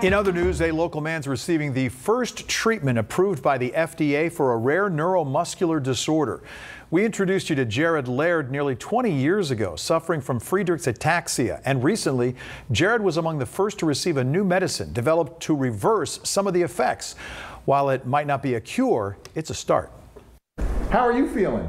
In other news, a local man's receiving the first treatment approved by the FDA for a rare neuromuscular disorder. We introduced you to Jerod Laird nearly 20 years ago, suffering from Friedreich's ataxia. And recently, Jerod was among the first to receive a new medicine developed to reverse some of the effects. While it might not be a cure, it's a start. How are you feeling?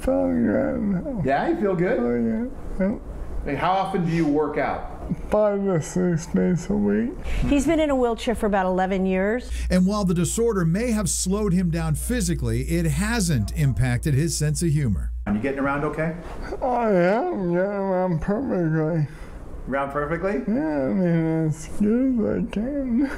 Feeling good. Yeah, you feel good? Oh, yeah. How often do you work out? Five to six days a week. He's been in a wheelchair for about 11 years. And while the disorder may have slowed him down physically, it hasn't impacted his sense of humor. Are you getting around okay? I am getting around perfectly. Around perfectly? Yeah, I mean, as good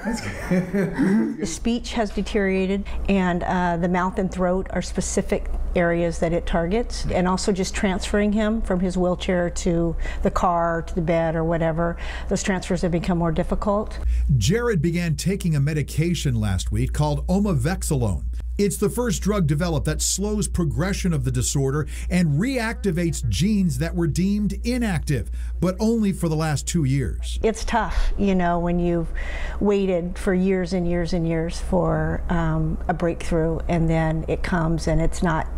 as I can. The speech has deteriorated, and uh, the mouth and throat are specific areas that it targets. And also just transferring him from his wheelchair to the car, to the bed, or whatever, those transfers have become more difficult. Jerod began taking a medication last week called omaveloxolone. It's the first drug developed that slows progression of the disorder and reactivates genes that were deemed inactive, but only for the last two years. It's tough, you know, when you've waited for years and years and years for um, a breakthrough and then it comes and it's not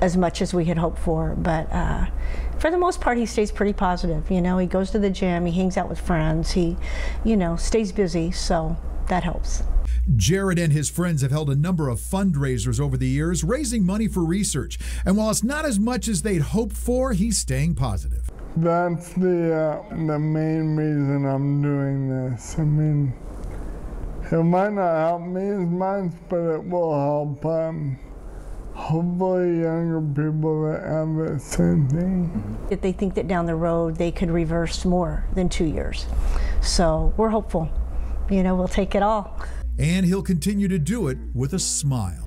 as much as we had hoped for. But uh, for the most part, he stays pretty positive. You know, he goes to the gym, he hangs out with friends, he, you know, stays busy, so that helps. Jerod and his friends have held a number of fundraisers over the years, raising money for research. And while it's not as much as they'd hoped for, he's staying positive. That's the uh, the main reason I'm doing this. I mean, it might not help me as much, but it will help um, hopefully younger people that have the same thing. If they think that down the road they could reverse more than two years. So we're hopeful. You know, we'll take it all. And he'll continue to do it with a smile.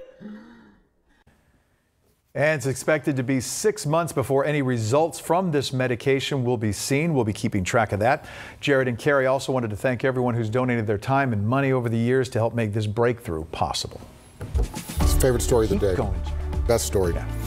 And it's expected to be six months before any results from this medication will be seen. We'll be keeping track of that. Jerod and Carrie also wanted to thank everyone who's donated their time and money over the years to help make this breakthrough possible. Favorite story of the Keep day. going. Best story. Yeah.